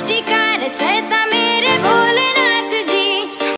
stick